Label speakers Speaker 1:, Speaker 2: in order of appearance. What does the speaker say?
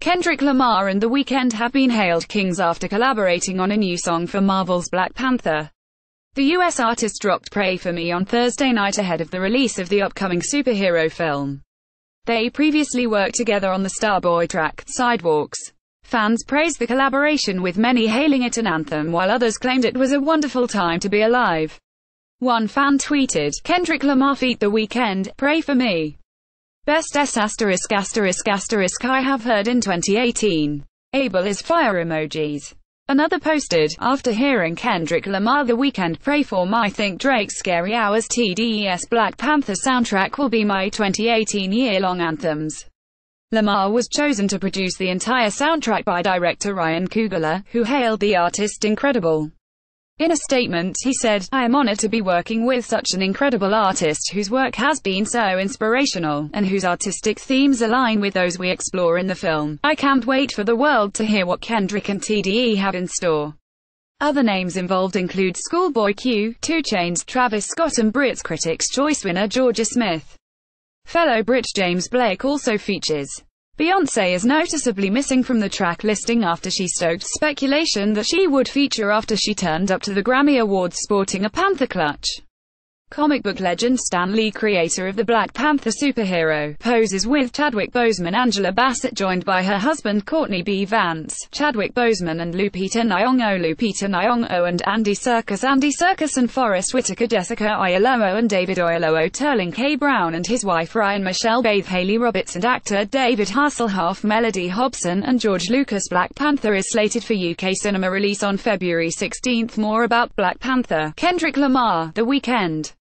Speaker 1: Kendrick Lamar and The Weeknd have been hailed kings after collaborating on a new song for Marvel's Black Panther. The US artist dropped Pray For Me on Thursday night ahead of the release of the upcoming superhero film. They previously worked together on the Starboy track, Sidewalks. Fans praised the collaboration with many hailing it an anthem while others claimed it was a wonderful time to be alive. One fan tweeted, Kendrick Lamar feat The Weeknd, pray for me. Best S asterisk asterisk asterisk I have heard in 2018. Able is fire emojis. Another posted, after hearing Kendrick Lamar The Weeknd pray for my think Drake's Scary Hours TDES Black Panther soundtrack will be my 2018 year-long anthems. Lamar was chosen to produce the entire soundtrack by director Ryan Coogler, who hailed the artist incredible. In a statement, he said, I am honored to be working with such an incredible artist whose work has been so inspirational, and whose artistic themes align with those we explore in the film. I can't wait for the world to hear what Kendrick and TDE have in store. Other names involved include Schoolboy Q, 2 Chainz, Travis Scott and Brits Critics' Choice winner Jorja Smith. Fellow Brit James Blake also features. Beyoncé is noticeably missing from the track listing after she stoked speculation that she would feature after she turned up to the Grammy Awards sporting a Panther clutch. Comic book legend Stan Lee, creator of the Black Panther superhero, poses with Chadwick Boseman Angela Bassett joined by her husband Courtney B. Vance, Chadwick Boseman and Lupita Nyong'o Lupita Nyong'o and Andy Serkis Andy Serkis and Forest Whitaker Jessica Oyelowo and David Oyelowo Sterling K. Brown and his wife Ryan Michelle Bathe Hayley Roberts and actor David Hasselhoff Mellody Hobson and George Lucas Black Panther is slated for UK cinema release on February 16. More about Black Panther, Kendrick Lamar, The Weeknd